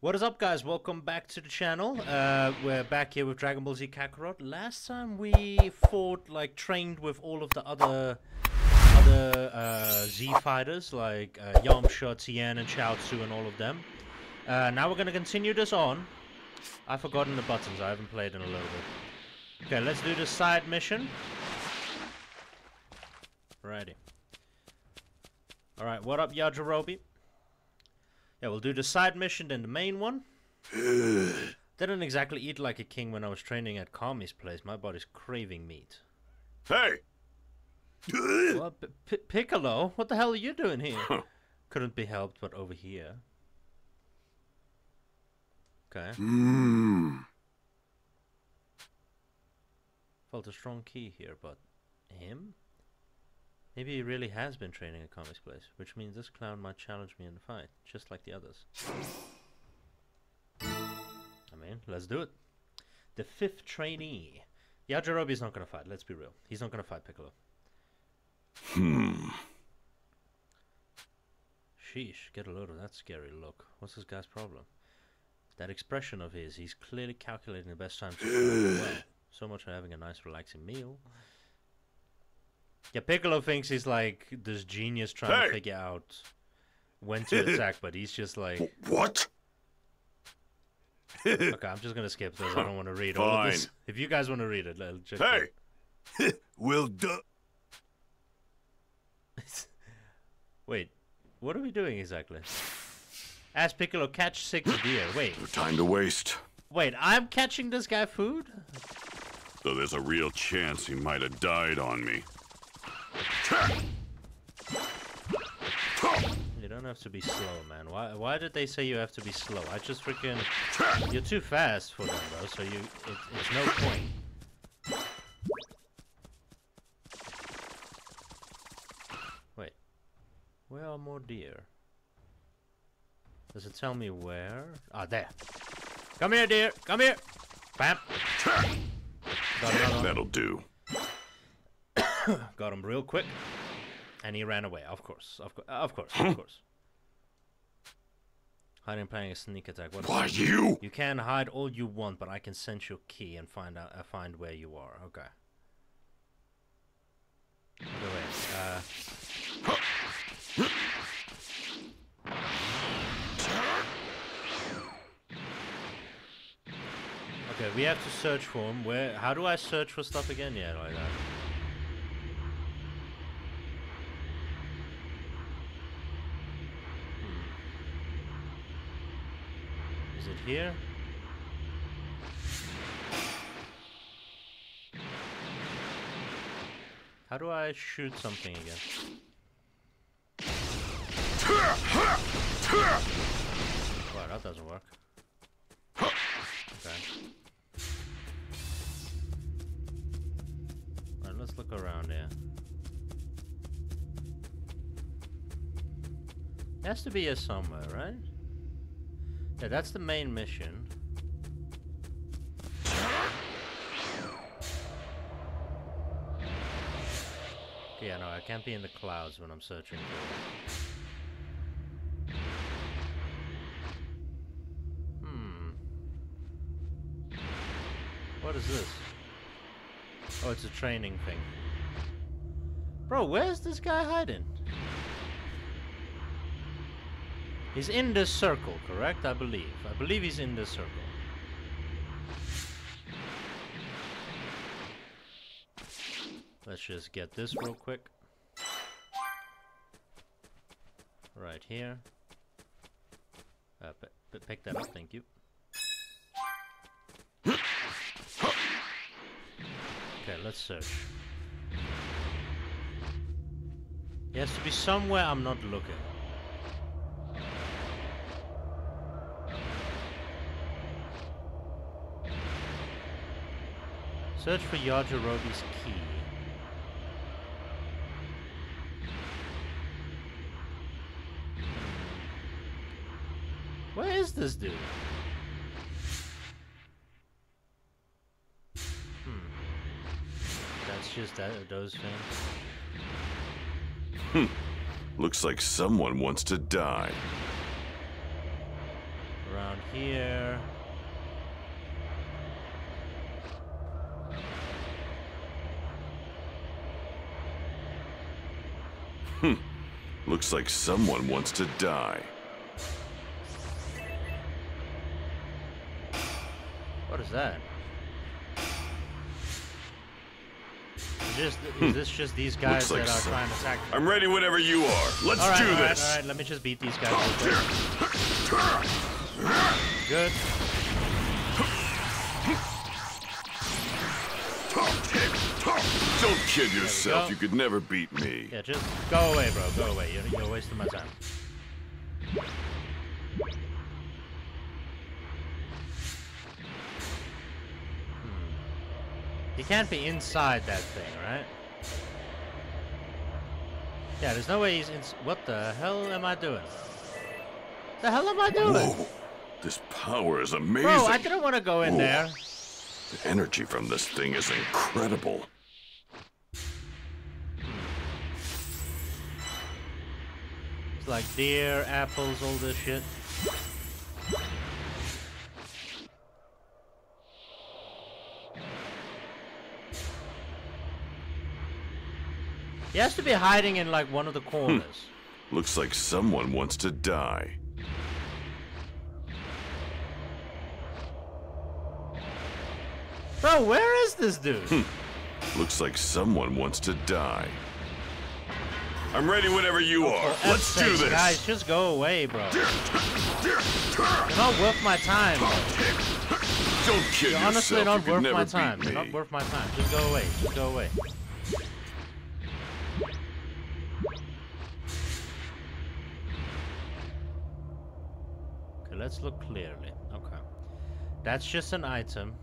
What is up, guys? Welcome back to the channel. Uh, we're back here with Dragon Ball Z Kakarot. Last time we fought, like, trained with all of the other other uh, Z fighters, like uh, Yamcha, Tien, and Chaozu, and all of them. Uh, now we're gonna continue this on. I've forgotten the buttons. I haven't played in a little bit. Okay, let's do the side mission. Righty. Alright, what up, Yajirobe? Yeah, we'll do the side mission, then the main one. Didn't exactly eat like a king when I was training at Kami's place. My body's craving meat. Hey! What? P- Piccolo? What the hell are you doing here? Couldn't be helped but over here. Okay. Mmm. Felt a strong ki here, but him? Maybe he really has been training at Kami's place, which means this clown might challenge me in a fight, just like the others. I mean, let's do it. The fifth trainee. Yajirobe's not gonna fight, let's be real. He's not gonna fight Piccolo. Hmm. Sheesh, get a load of that scary look. What's this guy's problem? That expression of his, he's clearly calculating the best time to well. So much for having a nice relaxing meal. Yeah, Piccolo thinks he's like this genius trying Hey! to figure out when to attack, but he's just like, What? okay, I'm just gonna skip this. I don't want to read all of this. Fine. If you guys want to read it, let check hey! well it. Wait, what are we doing exactly? Ask Piccolo catch six deer. Wait, No time to waste. wait, I'm catching this guy food? Though there's a real chance he might have died on me. You don't have to be slow, man. Why? Why did they say you have to be slow? I just freaking. You're too fast for them, though. So you, it, it's no point. Wait, where are more deer? Does it tell me where? Ah, there. Come here, deer. Come here. Bam. That'll do. Got him real quick. And he ran away, of course. Of, co- of course, of course. Hiding playing a sneak attack. What Why you? You can hide all you want, but I can sense your ki and find out uh, find where you are. Okay. Uh, okay, we have to search for him. Where? How do I search for stuff again? Yeah, like that. Hmm. Is it here? How do I shoot something again? Wow, that doesn't work. Okay. Alright, let's look around here. It has to be here somewhere, right? Yeah, that's the main mission. Yeah, no, I can't be in the clouds when I'm searching for it. Hmm. What is this? Oh, it's a training thing. Bro, where's this guy hiding? He's in this circle, correct? I believe. I believe he's in this circle. Let's just get this real quick. Right here. Uh, pick that up, thank you. Okay, let's search. He has to be somewhere I'm not looking. Search for Yajirobe's ki. Where is this dude? Hmm. That's just that, those things. Looks like someone wants to die. Around here. Looks like someone wants to die. What is that? Is, just, is hmm. this just these guys like that are some- trying to sacrifice? I'm ready whenever you are. Let's right, do all this. all right, let me just beat these guys oh, real. Good. Kid yourself. You could never beat me. Yeah, just go away, bro. Go away. You're, you're wasting my time. Hmm. You can't be inside that thing, right? Yeah, there's no way he's in. What the hell am I doing? The hell am I doing? Whoa. This power is amazing. Bro, I didn't want to go in Whoa. there. The energy from this thing is incredible. Like deer, apples, all this shit. He has to be hiding in like one of the hmm. corners. Looks like someone wants to die. Bro, where is this dude? Hmm. Looks like someone wants to die. I'm ready whenever you are. Let's F's do this. Guys, just go away, bro. Not worth my time. Don't kid You're yourself. honestly not worth my time. You're not worth my time. Just go away. Just go away. Okay, let's look clearly. Okay. That's just an item.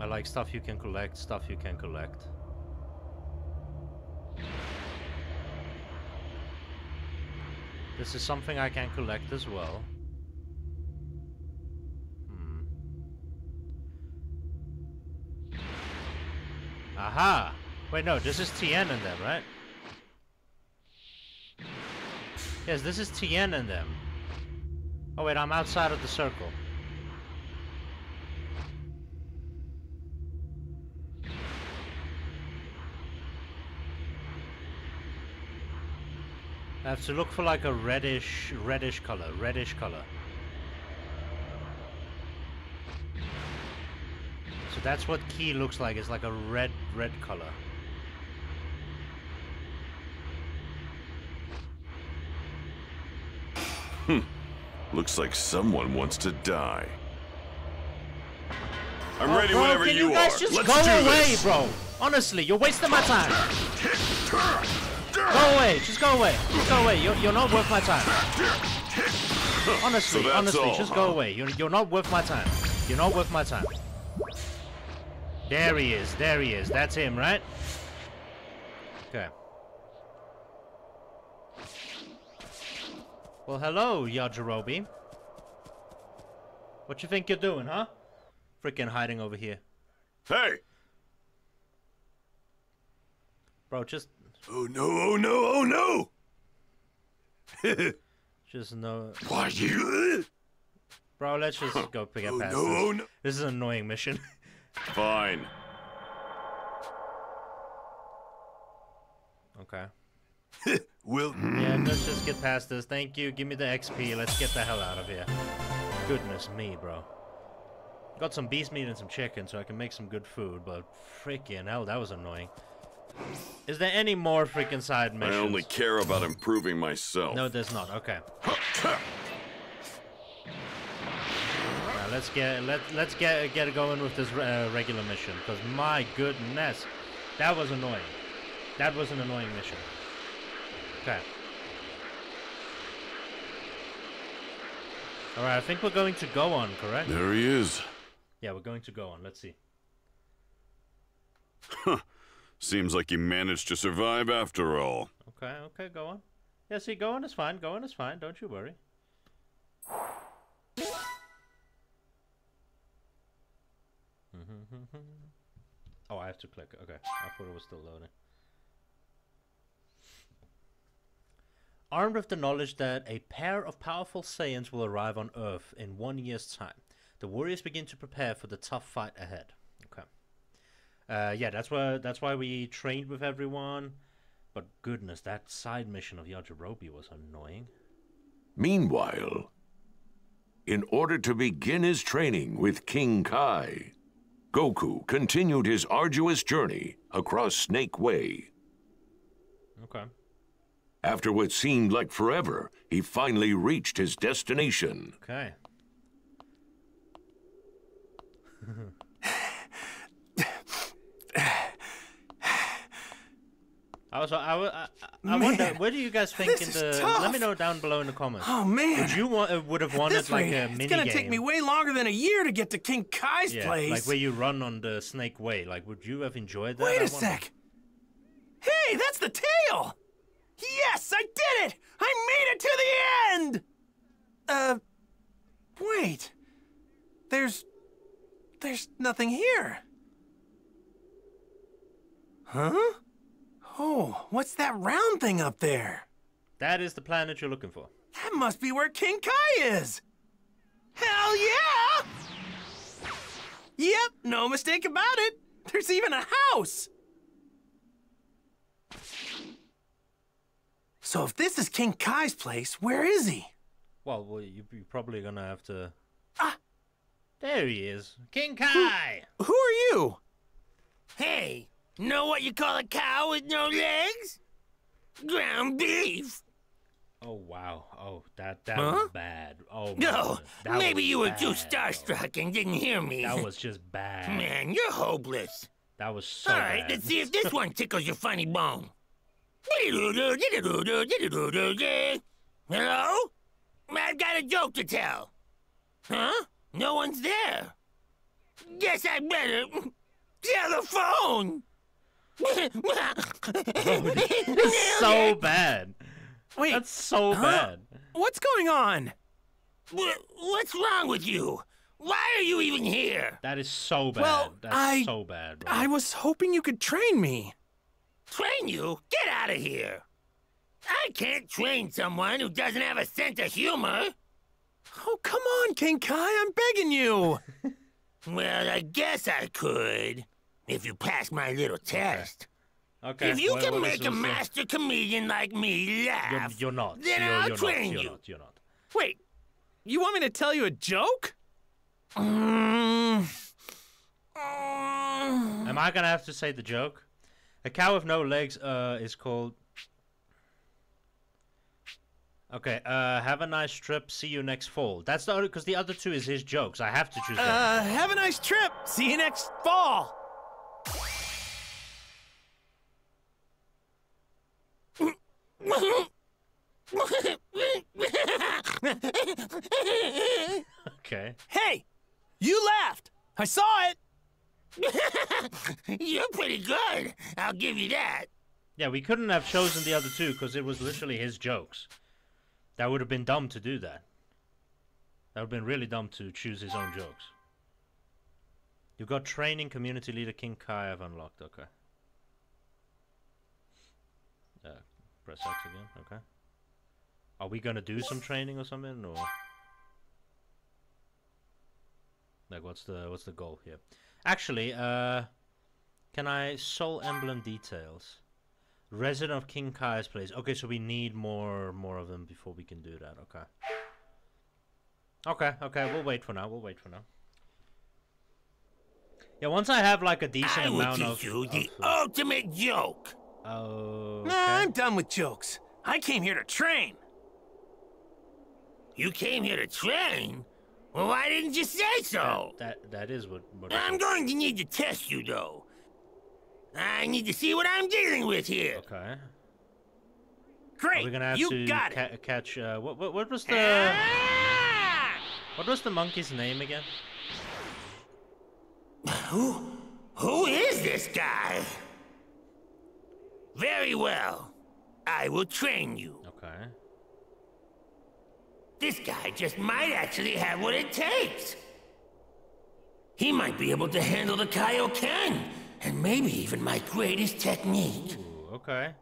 I like stuff you can collect, stuff you can collect. This is something I can collect as well. Hmm. Aha! Wait, no, this is Tien and them, right? Yes, this is Tien and them. Oh wait, I'm outside of the circle. I have to look for like a reddish, reddish color, reddish color. So that's what ki looks like, it's like a red, red color. Hmm. Looks like someone wants to die. I'm Oh, ready bro, whenever can you, you guys are. just Let's go do away, this. bro? Honestly, you're wasting my time. Go away, just go away. Just go away. You're, you're not worth my time. Honestly, So honestly, all, just go away. You're, you're not worth my time. You're not worth my time. There he is. There he is. That's him, right? Okay. Well, hello, Yajirobe. What you think you're doing, huh? Freaking hiding over here. Hey! Bro, just Oh no! Oh no! Oh no! just no Why you? Bro, let's just go pick up Oh past no! this. Oh no! This is an annoying mission. Fine. okay. Well, Yeah, let's just get past this. Thank you. Give me the XP. Let's get the hell out of here. Goodness me, bro. Got some beast meat and some chicken so I can make some good food, but freaking hell, that was annoying. Is there any more freaking side missions? I only care about improving myself. No, there's not. Okay. Now let's get let let's get get going with this uh, regular mission because my goodness, that was annoying. That was an annoying mission. Okay. All right, I think we're going to go on, correct? There he is. Yeah, we're going to go on. Let's see. Seems like you managed to survive after all. Okay, okay, go on. Yeah, see, going is fine. Going is fine. Don't you worry. oh, I have to click. Okay, I thought it was still loading. Armed with the knowledge that a pair of powerful Saiyans will arrive on Earth in one year's time, the warriors begin to prepare for the tough fight ahead. Okay. Uh, yeah, that's why that's why we trained with everyone. But goodness, that side mission of Yajirobe was annoying. Meanwhile, in order to begin his training with King Kai, Goku continued his arduous journey across Snake Way. Okay. After what seemed like forever, he finally reached his destination. Okay. I was, I, I, I wonder, what do you guys think this in is the? Let me know down below in the comments. Oh man. Would you want, would have wanted like rate, a it's gonna game? take me way longer than a year to get to King Kai's yeah, place. like where you run on the Snake Way. Like, would you have enjoyed that? Wait a sec. Hey, that's the tail! Yes, I did it! I made it to the end! Uh, wait. There's. There's nothing here. Huh? Oh, what's that round thing up there? That is the planet you're looking for. That must be where King Kai is! Hell yeah! Yep, no mistake about it. There's even a house! So if this is King Kai's place, where is he? Well, well you, you're probably gonna have to. Ah. There he is, King Kai. Who, Who are you? Hey, know what you call a cow with no legs? Ground beef. Oh wow. Oh, that that Huh? was bad. Oh No. Maybe you were too bad, starstruck and didn't hear me. That was just bad. Man, you're hopeless. That was so All right, bad. let's see if this one tickles your funny bone. Hello? I've got a joke to tell. Huh? No one's there. Guess I better tell the phone. It's so bad. Wait, That's so Huh? bad. what's going on? What's wrong with you? Why are you even here? That is so bad. Well, That's I- so bad. Bro. I was hoping you could train me. Train you? Get out of here! I can't train someone who doesn't have a sense of humor. Oh, come on, King Kai, I'm begging you. Well, I guess I could. If you pass my little test. okay. If you what- can what make a master comedian like me You're, laugh, you're not. then you're, I'll you're train not. you. You're not. You're not. Wait, you want me to tell you a joke? Mm, Am I gonna have to say the joke? A cow with no legs uh, is called. Okay. Uh, have a nice trip. See you next fall. That's the only because the other two is his jokes. I have to choose. Uh, have a nice trip. See you next fall. Okay. Hey, you laughed. I saw it. You're pretty good. I'll give you that. Yeah, we couldn't have chosen the other two because it was literally his jokes. That would have been dumb to do that. That would have been really dumb to choose his own jokes. You got training community leader King Kai have unlocked. Okay. Uh, press X again. Okay. Are we gonna do some training or something, or like what's the what's the goal here? Actually, uh, can I soul emblem details? Resident of King Kai's place. Okay, so we need more more of them before we can do that. Okay. Okay, okay, we'll wait for now. We'll wait for now. Yeah, once I have like a decent I will amount teach of. you the of, uh, ultimate joke. Oh. Nah, I'm done with jokes. I came here to train. You came here to train? Well, why didn't you say so? That that is what. what I'm going to need to test you, though. I need to see what I'm dealing with here. Okay. Are Great, We're gonna have you to got it. catch? Uh, what, what what was the Ah! what was the monkey's name again? Who, who is this guy? Very well. I will train you. Okay. This guy just might actually have what it takes. He might be able to handle the Kaioken, and maybe even my greatest technique. Ooh, okay.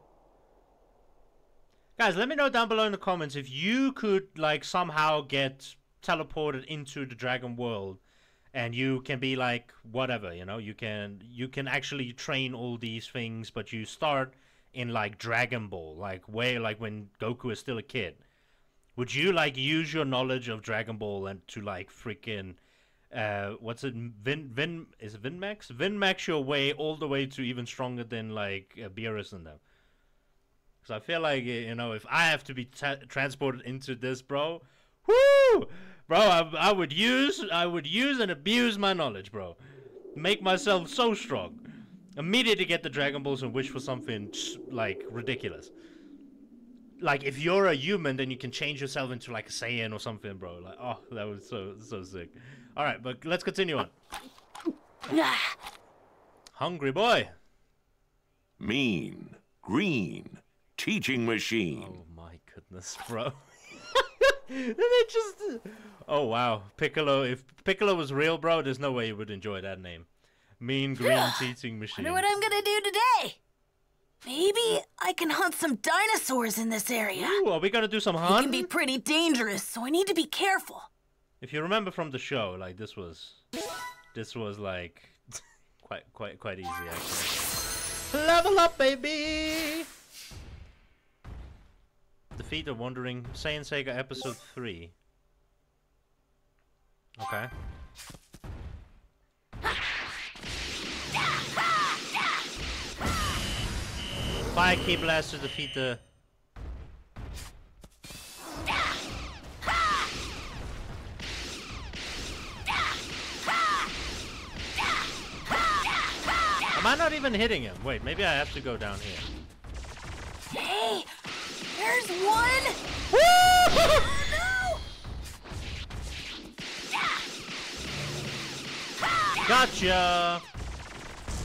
Guys, let me know down below in the comments if you could like somehow get teleported into the dragon world and you can be like whatever, you know, you can you can actually train all these things, but you start in like Dragon Ball, like way like when Goku is still a kid. Would you like use your knowledge of Dragon Ball and to like freaking uh what's it Vin Vin is it Vinmax? Vinmax your way all the way to even stronger than like uh, Beerus and them. Cuz I feel like you know if I have to be transported into this, bro, whoo! Bro, I, I would use I would use and abuse my knowledge, bro. Make myself so strong. Immediately get the Dragon Balls and wish for something like ridiculous like if you're a human then you can change yourself into like a Saiyan or something, bro. Like oh that was so so sick. Alright, but let's continue on. Hungry boy. Mean, green, teaching machine. Oh my goodness, bro. they just Oh wow. Piccolo if Piccolo was real, bro, there's no way you would enjoy that name. Mean green teaching machine. Wonder what I'm gonna do today. Maybe I can hunt some dinosaurs in this area. Ooh, are we gonna do some hunting? It can be pretty dangerous, so I need to be careful. If you remember from the show, like this was this was like quite quite quite easy actually. Level up, baby! Defeat the Wandering Saiyan Saga Episode 3. Okay. Fire Ki Blast to defeat the Am I not even hitting him? Wait, maybe I have to go down here. Hey, there's one. No! Gotcha!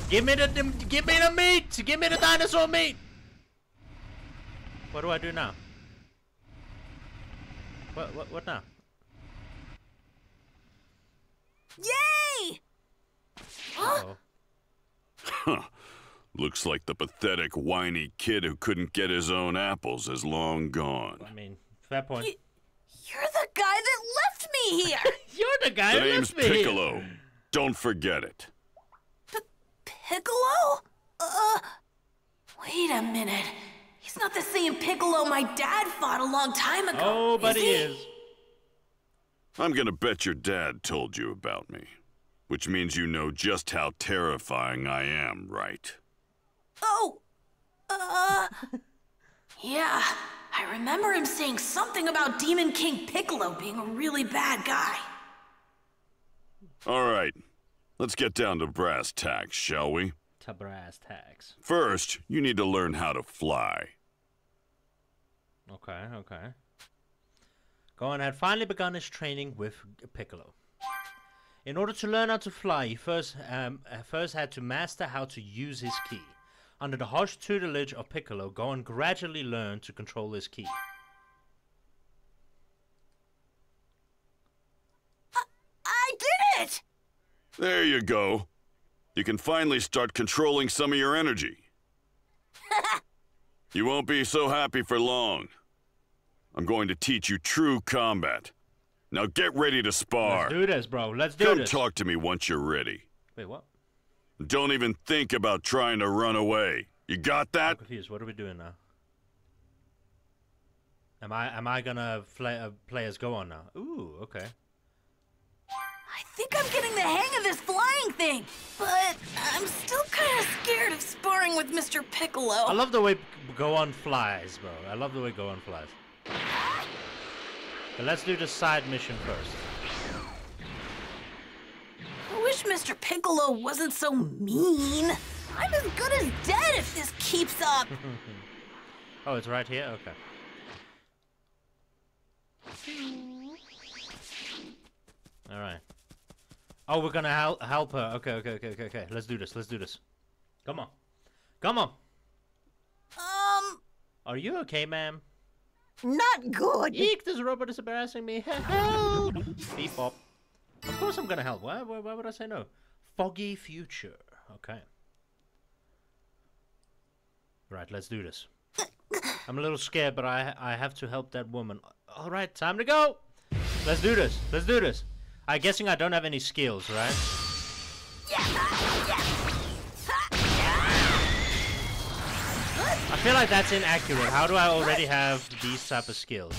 Give me the dim- give me the meat! Give me the dinosaur meat! What do I do now? What what what now? Yay! Huh? Oh. Looks like the pathetic, whiny kid who couldn't get his own apples is long gone. I mean, fair point. You're the guy that left me here. You're the guy The who name's left me here. Name's Piccolo. Don't forget it. Piccolo? Uh, wait a minute. He's not the same Piccolo my dad fought a long time ago. Oh, but is he he is. I'm gonna bet your dad told you about me. Which means you know just how terrifying I am, right? Oh, uh, yeah. I remember him saying something about Demon King Piccolo being a really bad guy. Alright, let's get down to brass tacks, shall we? To brass tacks. First, you need to learn how to fly. Okay, okay. Gohan had finally begun his training with Piccolo. In order to learn how to fly, he first, um, uh, first had to master how to use his ki. Under the harsh tutelage of Piccolo, Gohan gradually learned to control his ki. I did it! There you go. You can finally start controlling some of your energy. you won't be so happy for long. I'm going to teach you true combat. Now get ready to spar. Let's do this, bro. Let's do Come this. talk to me once you're ready. Wait, what? Don't even think about trying to run away. You got I'm that? confused. What are we doing now? Am I am I gonna play, uh, play as Gohan now? Ooh, okay. I think I'm getting the hang of this flying thing, but I'm still kind of scared of sparring with Mr. Piccolo. I love the way Gohan flies, bro. I love the way Gohan flies. But let's do the side mission first. I wish Mr. Piccolo wasn't so mean. I'm as good as dead if this keeps up. Oh, it's right here? Okay. Alright. Oh, we're gonna help help her. Okay, okay, okay, okay, okay. Let's do this. Let's do this. Come on. Come on. um, Are you okay, ma'am? not good. Eek, this robot is embarrassing me. Help! Beep bop. Of course I'm gonna help. Why, why, why would I say no? Foggy future. Okay. Right, let's do this. I'm a little scared, but I I have to help that woman. All right, time to go. Let's do this. Let's do this. I'm guessing I don't have any skills, right? I feel like that's inaccurate. How do I already have these type of skills?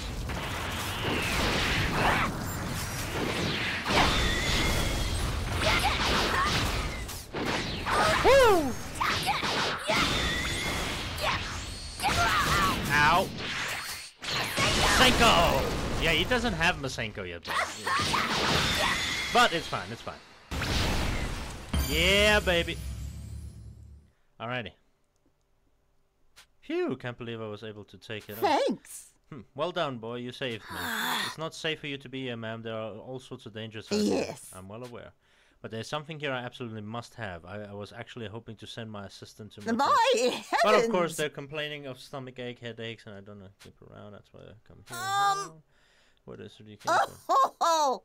Woo! Ow! Masenko! Yeah, he doesn't have Masenko yet. But it's fine, it's fine. Yeah, baby. Alrighty. Phew, can't believe I was able to take it. Thanks. Hmm, well done, boy, you saved me. it's not safe for you to be here, ma'am. There are all sorts of dangers. Yes. I'm well aware. But there's something here I absolutely must have. I, I was actually hoping to send my assistant to my My! But of course, they're complaining of stomach ache, headaches, and I don't know keep around. That's why I come here. Um, What is it you came Oh, ho, ho.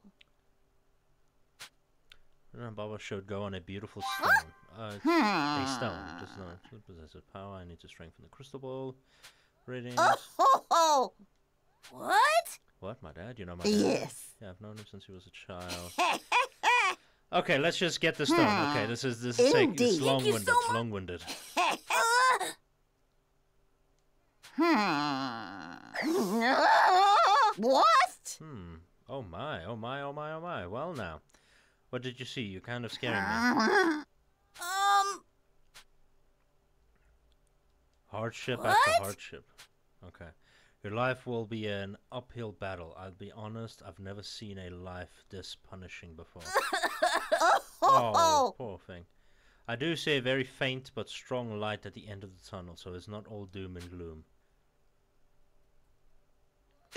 Baba should go on a beautiful stone. Uh, it's a stone. Does not possess power. I need to strengthen the crystal ball. Readings. Oh, ho, ho. What? What, my dad? You know my dad? Yes. Yeah, I've known him since he was a child. Okay, let's just get the stone. Okay, this is this is this is long-winded. so long-winded. Hmm. What? Oh my. Oh my. Oh my. Oh my. Well now, what did you see? You're kind of scaring me. Um, Hardship What? after hardship. Okay. Your life will be an uphill battle. I'll be honest, I've never seen a life this punishing before. oh, poor thing. I do see a very faint but strong light at the end of the tunnel, so it's not all doom and gloom.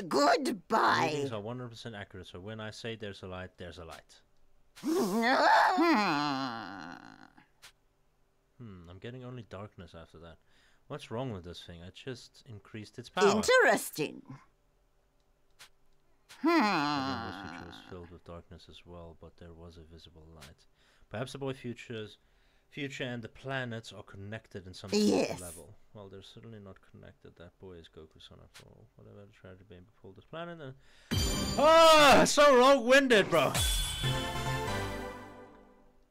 Goodbye. Readings are 100% accurate, so when I say there's a light, there's a light. Hmm. Hmm, I'm getting only darkness after that. What's wrong with this thing? I just increased its power. Interesting. Hmm. boy's future was filled with darkness as well, but there was a visible light. Perhaps the boy future's future and the planets are connected in some Yes. level. Well, they're certainly not connected. That boy is Goku's son after all. Whatever the tragedy may befall this planet. And... Oh, so long-winded, bro.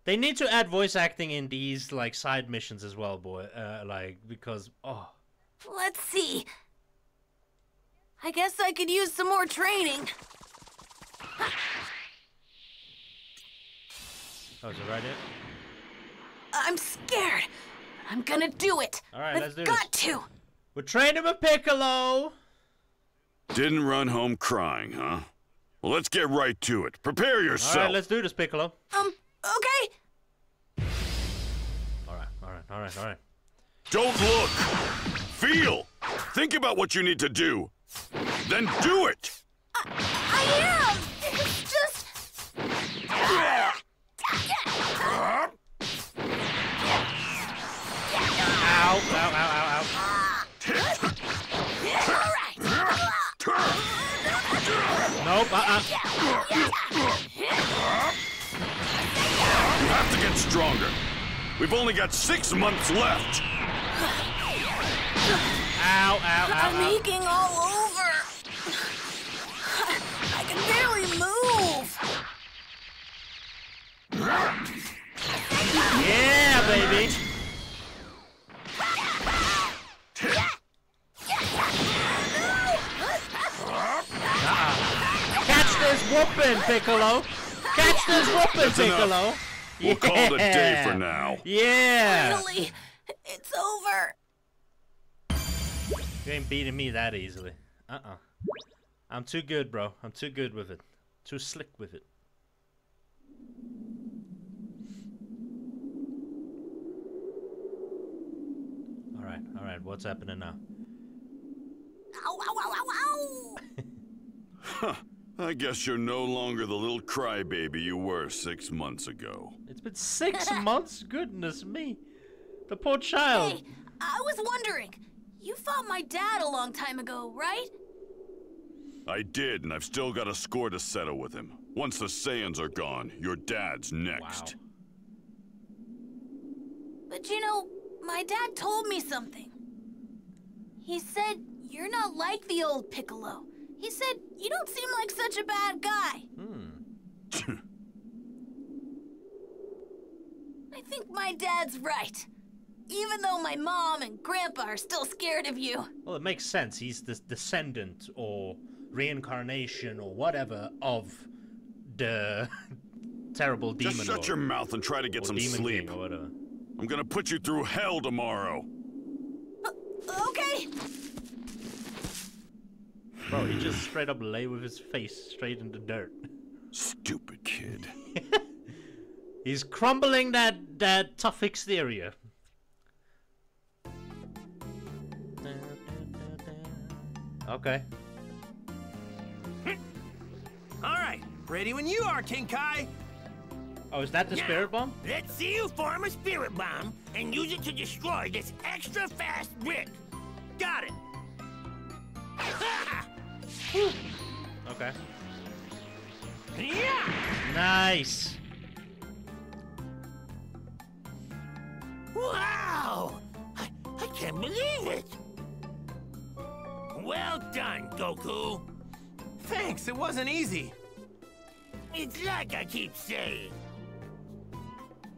They need to add voice acting in these like side missions as well, boy. Uh, like because oh, let's see. I guess I could use some more training. oh, is it right here? I'm scared. I'm gonna do it. All right, I've let's do got this. to. We're training with Piccolo. Didn't run home crying, huh? Well, let's get right to it. Prepare yourself. right, let's do this, Piccolo. Um, okay. All right, all right, all right, all right. Don't look. Feel. Think about what you need to do. Then do it. I am. It's just. Ow, ow, ow, ow, ow. Nope, uh-uh. You have to get stronger. We've only got six months left. Ow, ow, ow, I'm ow, ow. aching all over. Piccolo. Catch this whooping, That's enough. Piccolo. We'll call it a day for now. Yeah. Finally, it's over. You ain't beating me that easily. Uh-uh. I'm too good, bro. I'm too good with it. Too slick with it. All right, all right. What's happening now? Ow, ow, ow, ow, ow. I guess you're no longer the little crybaby you were six months ago. It's been six months. Goodness me, the poor child. Hey, I was wondering. You fought my dad a long time ago, right? I did, and I've still got a score to settle with him. Once the Saiyans are gone, your dad's next. Wow. But you know, my dad told me something. He said You're not like the old Piccolo. He said you don't seem like such a bad guy. Hmm. I think my dad's right. Even though my mom and grandpa are still scared of you. Well, it makes sense. He's the descendant or reincarnation or whatever of the terrible demon. Just shut or, your mouth and try to get some sleep. king or whatever. I'm gonna put you through hell tomorrow. Okay. Bro, he just straight up lay with his face straight in the dirt. Stupid kid. He's crumbling that that tough exterior. Okay. All right, ready when you are, King Kai. Oh, is that the Now, spirit bomb? Let's see you form a spirit bomb and use it to destroy this extra fast brick. Got it. Okay. Yeah! Nice. Wow! I, I can't believe it! Well done, Goku. Thanks, it wasn't easy. It's like I keep saying.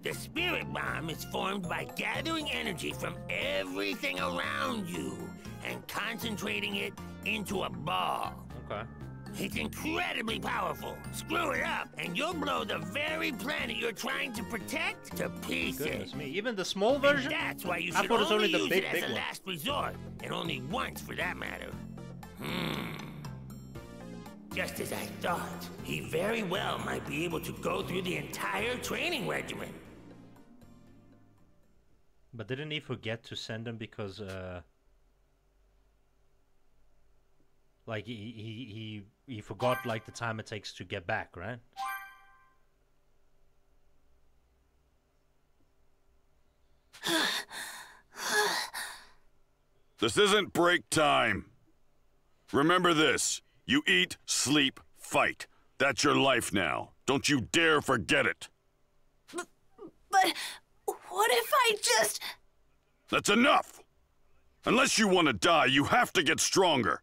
The spirit bomb is formed by gathering energy from everything around you and concentrating it into a ball. Okay. It's incredibly powerful. Screw it up, and you'll blow the very planet you're trying to protect to pieces. Goodness me. Even the small And version? that's why you I should thought it was only, only the use big, it as big a one. last resort, and only once for that matter. Hmm. Just as I thought, he very well might be able to go through the entire training regimen. But didn't he forget to send them because, uh... Like, he, he, he, he forgot, like, the time it takes to get back, right? This isn't break time. Remember this. You eat, sleep, fight. That's your life now. Don't you dare forget it. But what if I just. That's enough! Unless you want to die, you have to get stronger.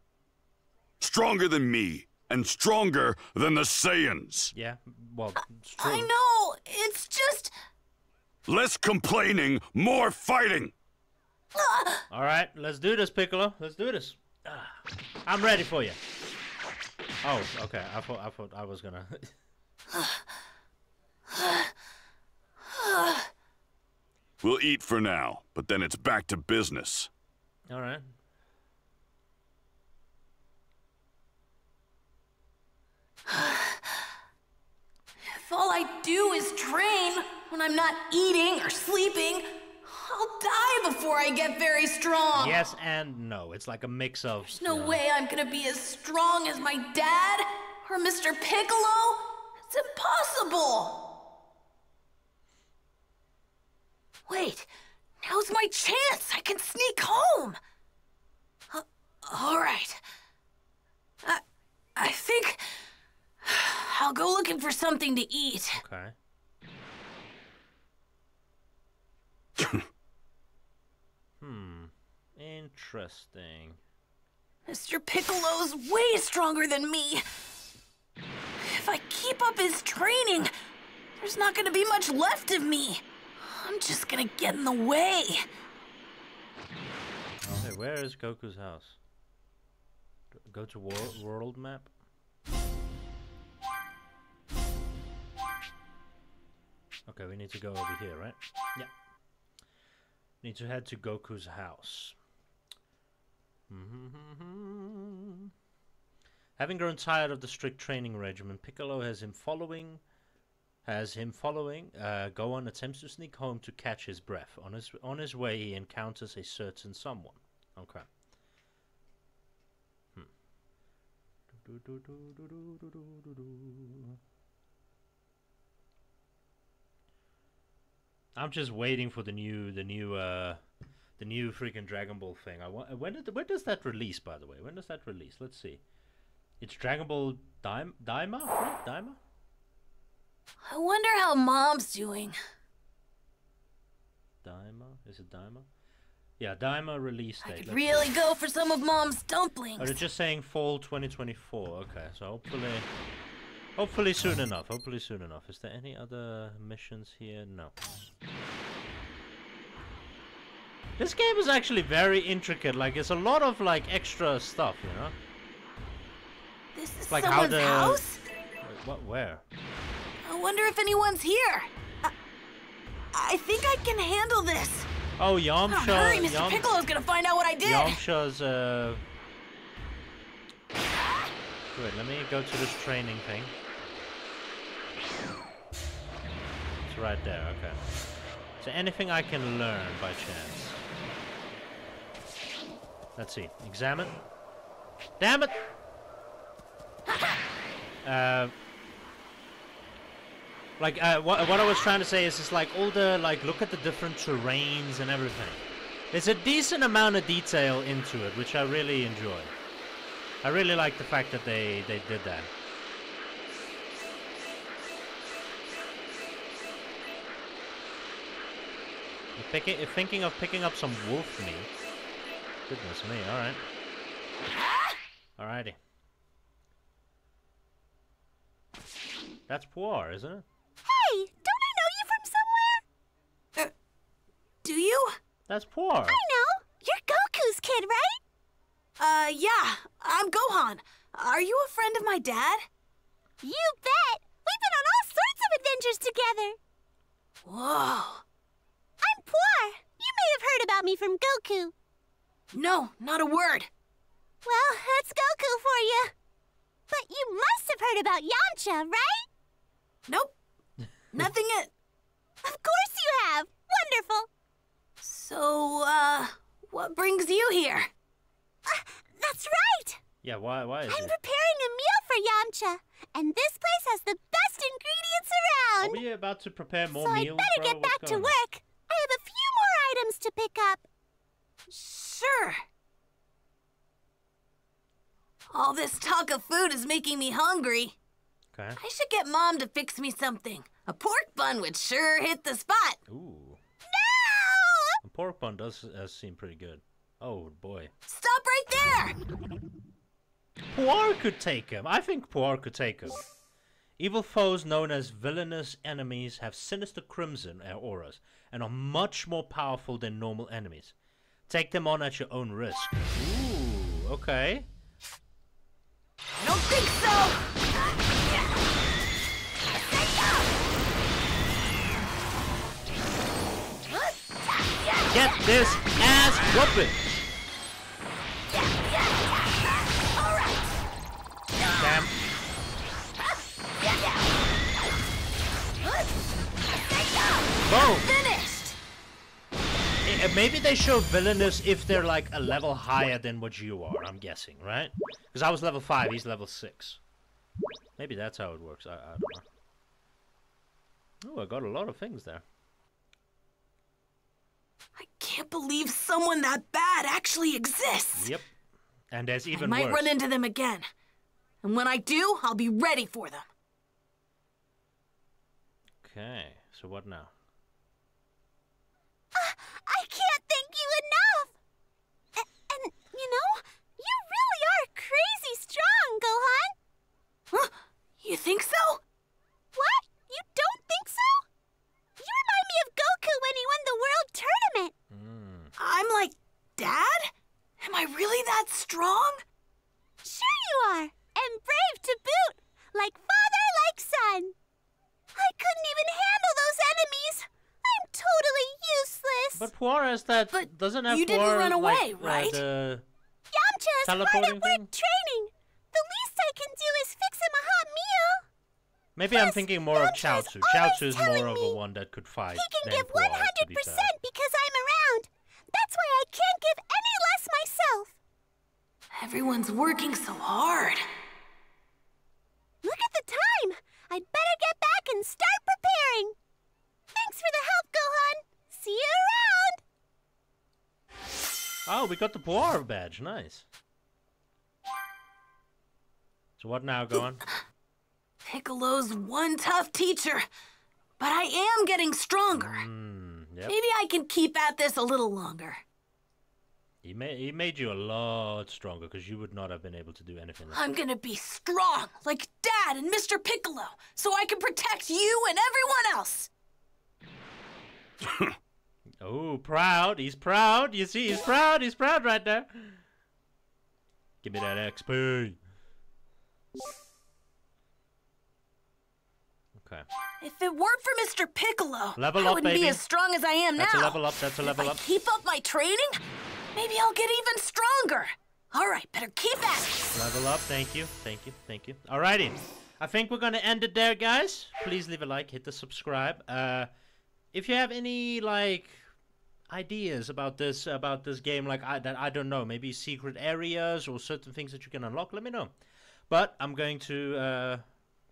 Stronger than me, and stronger than the Saiyans. Yeah, well, it's true. I know! It's just. Less complaining, more fighting! All right, let's do this, Piccolo. Let's do this. Ah, I'm ready for you. Oh, okay. I thought I thought I was gonna. We'll eat for now, but then it's back to business. All right. If all I do is train when I'm not eating or sleeping, I'll die before I get very strong. Yes and no. It's like a mix of. There's no know, way I'm gonna be as strong as my dad or Mr. Piccolo. It's impossible. Wait, now's my chance. I can sneak home. Uh, all right. I, I think I'll go looking for something to eat. Okay. hmm. Interesting. Mr. Piccolo's way stronger than me. If I keep up his training, there's not gonna be much left of me. I'm just gonna get in the way. Hey, where is Goku's house? Go to wor world map. Okay, we need to go over here, right? Yeah. Need to head to Goku's house. Having grown tired of the strict training regimen, Piccolo has him following has him following. Uh, Gohan attempts to sneak home to catch his breath. On his on his way, he encounters a certain someone. Okay. Hmm. I'm just waiting for the new the new uh the new freaking Dragon Ball thing. I want when did when does that release by the way? When does that release? Let's see. It's Dragon Ball Daima, Daima, right? Daima? I wonder how Mom's doing. Daima? Is it Daima? Yeah, Daima release date. I could let's really see. go for some of Mom's dumplings. Oh, they're just saying fall 2024. Okay, so hopefully, hopefully soon enough. Hopefully soon enough. Is there any other missions here? No. This game is actually very intricate. Like, it's a lot of like extra stuff, you know. This is Like how someone's the- house? Wait, what? Where? I wonder if anyone's here. I, I think I can handle this. Oh, Yamcha. Oh, hurry, Mr. Yam- Piccolo's gonna find out what I did. Yamcha's. Uh... Wait, let me go to this training thing. It's right there. Okay. There anything I can learn by chance? Let's see. Examine. Damn it! Uh, like uh, what, what I was trying to say is, it's like all the like look at the different terrains and everything. There's a decent amount of detail into it, which I really enjoy. I really like the fact that they they did that. Picking, you're thinking of picking up some wolf meat. Goodness me! All right. Alrighty. That's Puar, isn't it? Hey, don't I know you from somewhere? Uh, do you? That's Puar. I know. You're Goku's kid, right? Uh, yeah. I'm Gohan. Are you a friend of my dad? You bet! We've been on all sorts of adventures together. Whoa. I'm Puar. You may have heard about me from Goku. No, not a word. Well, that's Goku for you. But you must have heard about Yamcha, right? Nope. Nothing it. Of course you have. Wonderful. So, uh, what brings you here? Uh, that's right. Yeah, why why is I'm it? preparing a meal for Yamcha, and this place has the best ingredients Are around. we about to prepare more so I better bro? get What's back to going on? work. I have a few more items to pick up. Sure. All this talk of food is making me hungry. Okay. I should get Mom to fix me something. A pork bun would sure hit the spot. Ooh, No! the pork bun does uh, seem pretty good. Oh boy, Stop right there! Puar could take him. I think Puar could take him. Evil foes known as villainous enemies have sinister crimson uh, auras and are much more powerful than normal enemies. Take them on at your own risk. Ooh, okay. I don't think so! Get this ass whooping! Damn. Boom! Maybe they show villainous if they're like a level higher than what you are, I'm guessing, right? Because I was level 5, he's level 6. Maybe that's how it works, I, I don't know. Oh, I got a lot of things there. I can't believe someone that bad actually exists. Yep. And there's I even might worse. run into them again. And when I do, I'll be ready for them. Okay, so what now? I can't thank you enough. A- and, you know, you really are crazy strong, Gohan. Huh? You think so? What? You don't think so? You remind me of Goku when he won the world tournament. Hmm. I'm like, Dad? Am I really that strong? Sure you are. And brave to boot. Like father, like son. I couldn't even handle those enemies. I'm totally useless. But Puar has that. But doesn't have you didn't Puar, run away, like, uh, right? the- Yamcha is hard at work thing? training. The least I can do is fix him a hot meal. Maybe I'm thinking more of Yamcha is Chaozu. Chaozu is more of a one that could fight He can than give be 100% because I'm around. That's why I can't give any less myself. Everyone's working so hard. Look at the time. I'd better get back and start preparing. Thanks for the help, Gohan. See you around. Oh, we got the Puar badge. Nice. So what now, going? Piccolo's one tough teacher. But I am getting stronger. Hmm. Yep. Maybe I can keep at this a little longer. He made he made you a lot stronger because you would not have been able to do anything. Like I'm gonna be strong, like Dad and Mr. Piccolo, so I can protect you and everyone else. Oh, proud. He's proud. You see, he's proud. He's proud right there. Give me that XP. Okay. If it weren't for Mr. Piccolo, Level I up, wouldn't be as strong as I am That's a now. level up. That's a level if up. I keep up my training, maybe I'll get even stronger. All right, better keep at it. Level up. Thank you. Thank you. Thank you. All righty. I think we're gonna end it there, guys. Please leave a like, hit the subscribe. Uh, if you have any like ideas about this about this game like I, that I don't know maybe secret areas or certain things that you can unlock let me know. But I'm going to uh,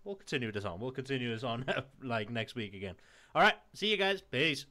we'll continue this on. We'll continue this on like next week again. All right see you guys. Peace.